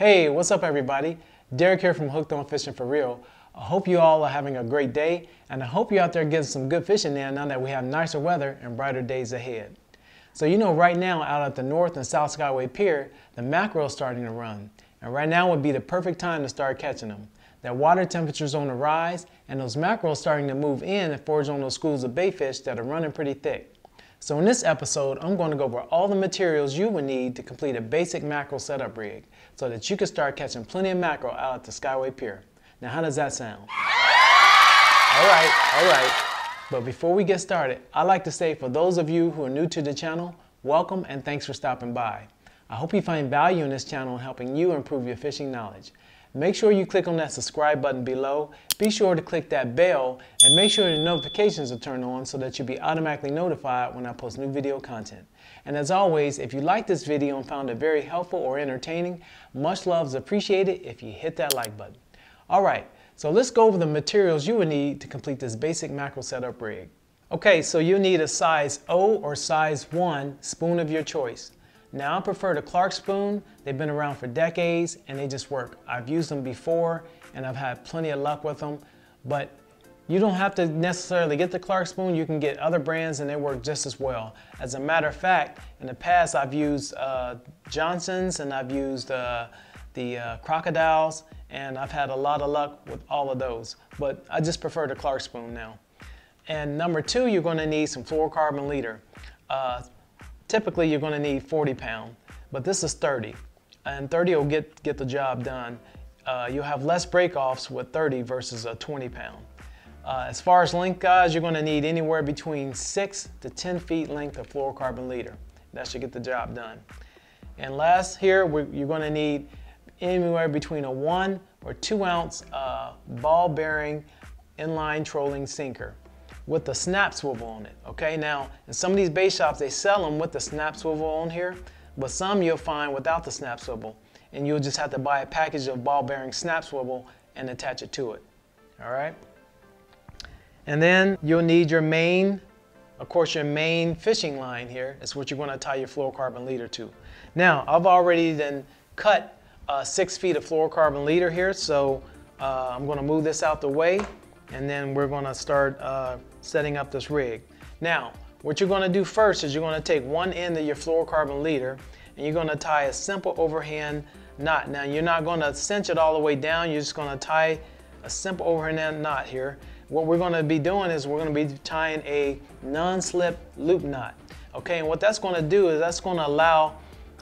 Hey, what's up everybody? Derek here from Hooked on Fishing for Reel. I hope you all are having a great day and I hope you're out there getting some good fishing in now that we have nicer weather and brighter days ahead. So you know right now out at the North and South Skyway Pier, the mackerel is starting to run. And right now would be the perfect time to start catching them. That water temperature's on the rise and those mackerel starting to move in and forage on those schools of baitfish that are running pretty thick. So in this episode, I'm going to go over all the materials you would need to complete a basic mackerel setup rig so that you can start catching plenty of mackerel out at the Skyway Pier. Now how does that sound? All right, all right. But before we get started, I'd like to say for those of you who are new to the channel, welcome and thanks for stopping by. I hope you find value in this channel in helping you improve your fishing knowledge. Make sure you click on that subscribe button below. Be sure to click that bell and make sure the notifications are turned on so that you'll be automatically notified when I post new video content. And as always, if you like this video and found it very helpful or entertaining, much love is appreciated if you hit that like button. All right, so let's go over the materials you would need to complete this basic mackerel setup rig. Okay, so you'll need a size O or size 1 spoon of your choice. Now I prefer the Clark spoon. They've been around for decades and they just work. I've used them before and I've had plenty of luck with them, but you don't have to necessarily get the Clark spoon. You can get other brands and they work just as well. As a matter of fact, in the past I've used uh, Johnson's and I've used uh, the uh, Krocodiles and I've had a lot of luck with all of those, but I just prefer the Clark spoon now. And number two, you're gonna need some fluorocarbon leader. Uh, Typically, you're going to need 40 pound, but this is 30, and 30 will get, get the job done. Uh, you'll have less break-offs with 30 versus a 20 pound. Uh, as far as length guys, you're going to need anywhere between 6 to 10 feet length of fluorocarbon leader. That should get the job done. And last here, you're going to need anywhere between a 1 or 2 ounce uh, ball bearing inline trolling sinker with the snap swivel on it. Okay, now in some of these bait shops, they sell them with the snap swivel on here, but some you'll find without the snap swivel. And you'll just have to buy a package of ball bearing snap swivel and attach it to it. All right. And then you'll need your main, of course, your main fishing line here is what you're going to tie your fluorocarbon leader to. Now, I've already then cut uh, six feet of fluorocarbon leader here, so uh, I'm going to move this out the way and then we're to start uh, setting up this rig. Now, what you're to do first is you're to take one end of your fluorocarbon leader and you're to tie a simple overhand knot. Now, you're not to cinch it all the way down. You're just to tie a simple overhand knot here. What we're to be doing is we're to be tying a non-slip loop knot. Okay, and what that's to do is that's to allow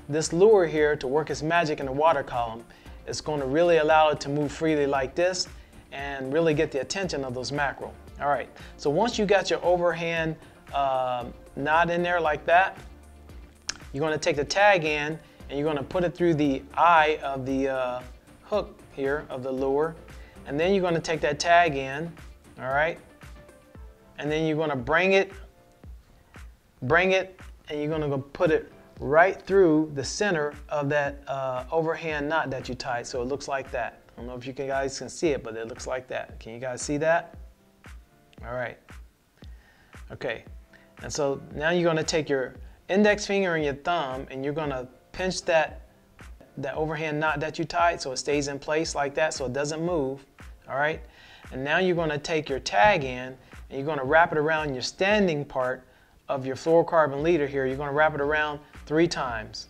this lure here to work its magic in the water column. It's to really allow it to move freely like this and really get the attention of those mackerel. All right, so once you got your overhand uh, knot in there like that, you're gonna take the tag end and you're gonna put it through the eye of the uh, hook here of the lure. And then you're gonna take that tag end, all right? And then you're gonna bring it, bring it, and you're gonna go put it right through the center of that uh, overhand knot that you tied. So it looks like that. I don't know if you guys can see it, but it looks like that. Can you guys see that? All right. Okay. And so now you're gonna take your index finger and your thumb and you're gonna pinch that, that overhand knot that you tied so it stays in place like that so it doesn't move. All right. And now you're gonna take your tag end and you're gonna wrap it around your standing part of your fluorocarbon leader here. You're gonna wrap it around three times.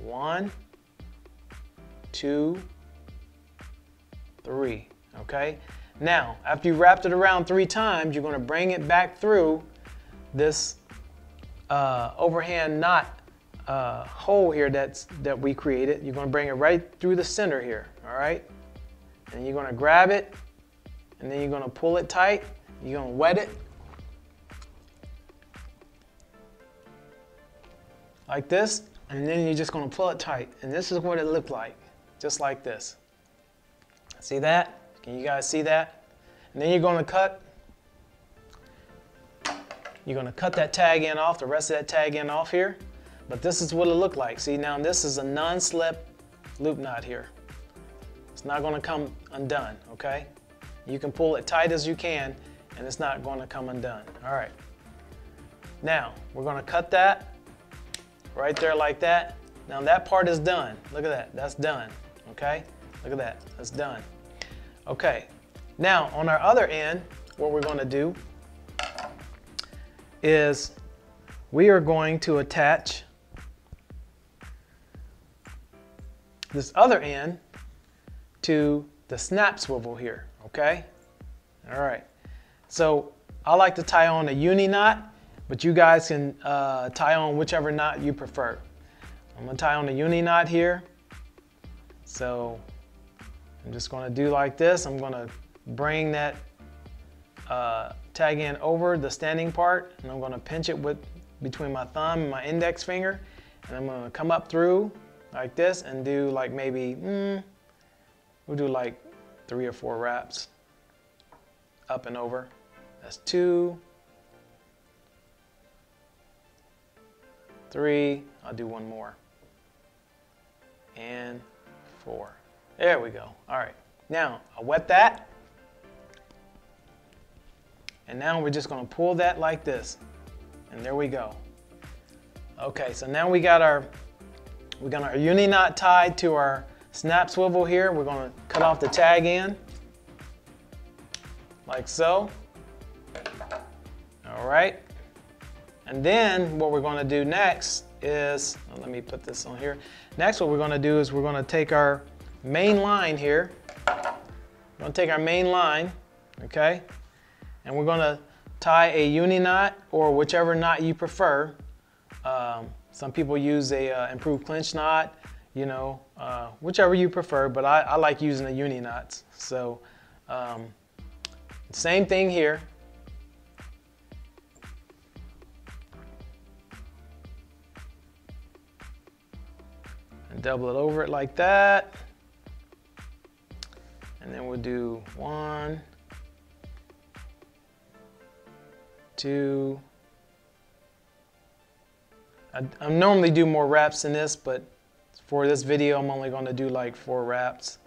One, two, three, okay? Now, after you wrapped it around three times, you're gonna bring it back through this uh, overhand knot uh, hole here that's, that we created. You're gonna bring it right through the center here, all right? And you're gonna grab it, and then you're gonna pull it tight. You're gonna wet it. Like this, and then you're just gonna pull it tight. And this is what it looked like, just like this. See that? Can you guys see that? And then you're going to cut. You're going to cut that tag end off, the rest of that tag end off here. But this is what it looked like. See now this is a non-slip loop knot here. It's not going to come undone, okay? You can pull it tight as you can and it's not going to come undone. All right. Now, we're going to cut that right there like that. Now that part is done. Look at that, that's done. Okay, look at that, that's done. Okay, now on our other end, what we're gonna do is we are going to attach this other end to the snap swivel here, okay? All right, so I like to tie on a uni knot, but you guys can uh, tie on whichever knot you prefer. I'm gonna tie on a uni knot here. So I'm just gonna do like this. I'm gonna bring that uh, tag end over the standing part and I'm gonna pinch it with between my thumb and my index finger and I'm gonna come up through like this and do like maybe, mm, we'll do like three or four wraps up and over. That's two, three, I'll do one more, and four. There we go. All right, now I wet that, and now we're just gonna pull that like this, and there we go. Okay, so now we got our we got our uni knot tied to our snap swivel here. We're gonna cut off the tag end, like so. All right. And then what we're gonna do next is, oh, let me put this on here. Next what we're gonna do is we're gonna take our main line here. We're gonna take our main line, okay? And we're gonna tie a uni knot or whichever knot you prefer. Um, some people use a uh, improved clinch knot, you know, uh, whichever you prefer, but I, I, like using the uni knots. So um, same thing here. and double it over it like that. And then we'll do one, two. I, I normally do more wraps than this, but for this video, I'm only going to do like four wraps.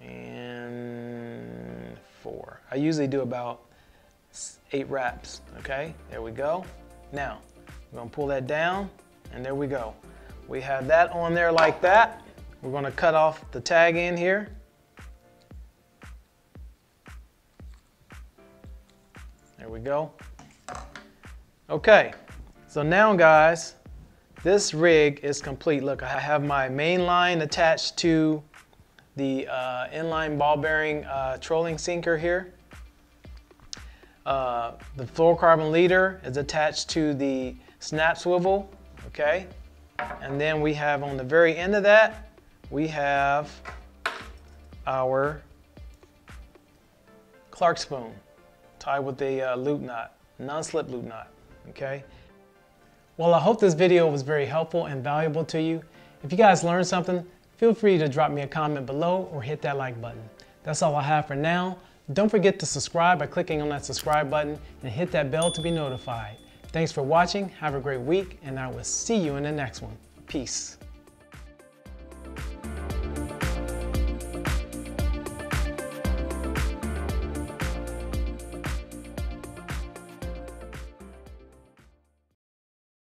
And four. I usually do about eight wraps, okay? There we go. Now, I'm gonna pull that down, and there we go. We have that on there like that. We're gonna cut off the tag end here. There we go. Okay, so now guys, this rig is complete. Look, I have my main line attached to the uh, inline ball bearing uh, trolling sinker here. Uh, the fluorocarbon leader is attached to the snap swivel, okay? And then we have on the very end of that, we have our Clark spoon tied with a uh, loop knot, non-slip loop knot, okay? Well, I hope this video was very helpful and valuable to you. If you guys learned something, feel free to drop me a comment below or hit that like button. That's all I have for now. Don't forget to subscribe by clicking on that subscribe button and hit that bell to be notified. Thanks for watching, have a great week, and I will see you in the next one. Peace.